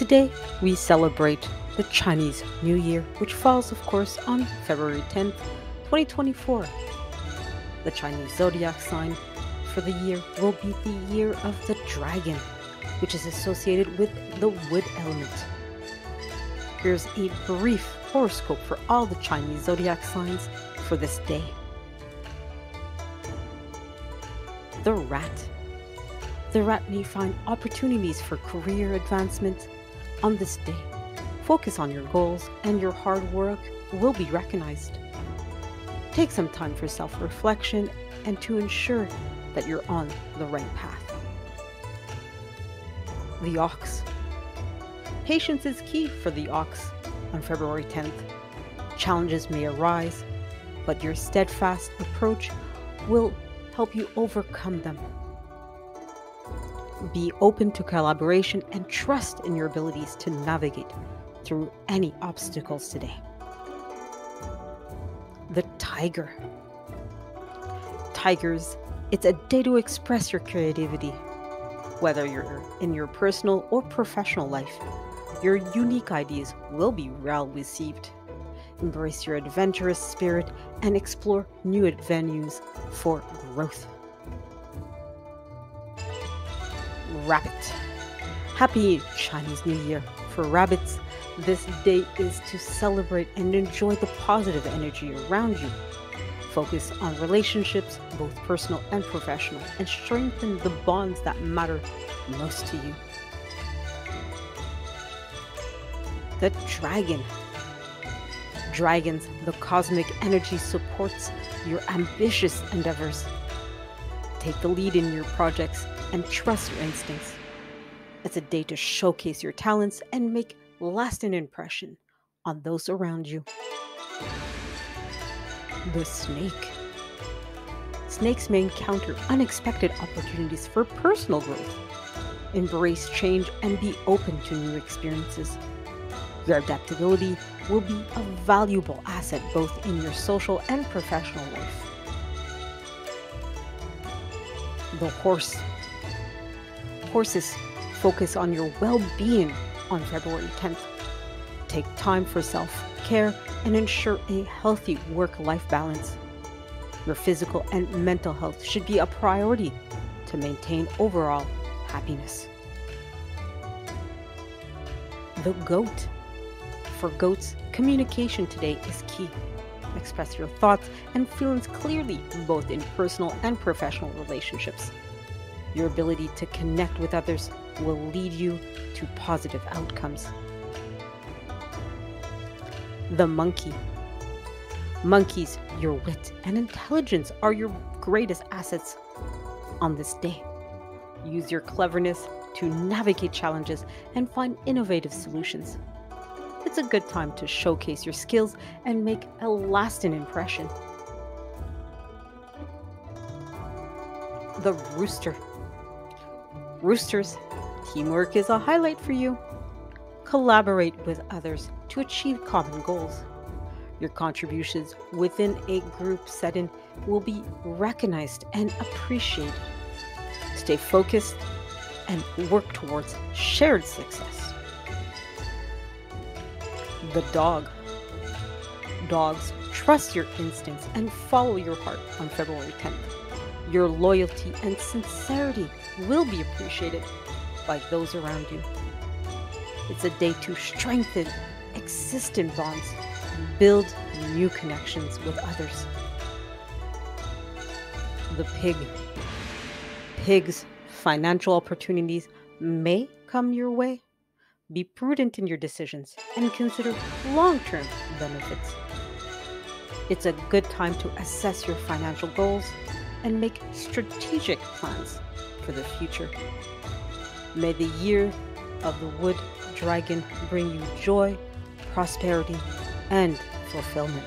Today, we celebrate the Chinese New Year, which falls, of course, on February 10th, 2024. The Chinese zodiac sign for the year will be the year of the dragon, which is associated with the wood element. Here's a brief horoscope for all the Chinese zodiac signs for this day. The rat. The rat may find opportunities for career advancement on this day. Focus on your goals, and your hard work will be recognized. Take some time for self reflection and to ensure that you're on the right path. The ox. Patience is key for the ox on February 10th. Challenges may arise, but your steadfast approach will help you overcome them. Be open to collaboration and trust in your abilities to navigate through any obstacles today. The tiger. Tigers, it's a day to express your creativity. Whether you're in your personal or professional life, your unique ideas will be well received. Embrace your adventurous spirit and explore new avenues for growth. Rabbit. Happy Chinese New Year. For rabbits, this day is to celebrate and enjoy the positive energy around you. Focus on relationships, both personal and professional, and strengthen the bonds that matter most to you. The Dragon. Dragons, the cosmic energy supports your ambitious endeavors. Take the lead in your projects and trust your instincts. It's a day to showcase your talents and make lasting impression on those around you. The snake. Snakes may encounter unexpected opportunities for personal growth. Embrace change and be open to new experiences. Your adaptability will be a valuable asset both in your social and professional life. The horse. Horses focus on your well being on February 10th. Take time for self care and ensure a healthy work life balance. Your physical and mental health should be a priority to maintain overall happiness. The goat. For goats, communication today is key. Express your thoughts and feelings clearly, both in personal and professional relationships. Your ability to connect with others will lead you to positive outcomes. The monkey. Monkeys, your wit and intelligence are your greatest assets on this day. Use your cleverness to navigate challenges and find innovative solutions. It's a good time to showcase your skills and make a lasting impression. The rooster. Roosters, teamwork is a highlight for you. Collaborate with others to achieve common goals. Your contributions within a group setting will be recognized and appreciated. Stay focused and work towards shared success. The dog. Dogs, trust your instincts and follow your heart on February 10th. Your loyalty and sincerity will be appreciated by those around you. It's a day to strengthen existing bonds and build new connections with others. The pig. Pigs' financial opportunities may come your way. Be prudent in your decisions and consider long term benefits. It's a good time to assess your financial goals and make strategic plans for the future. May the year of the wood dragon bring you joy, prosperity, and fulfillment.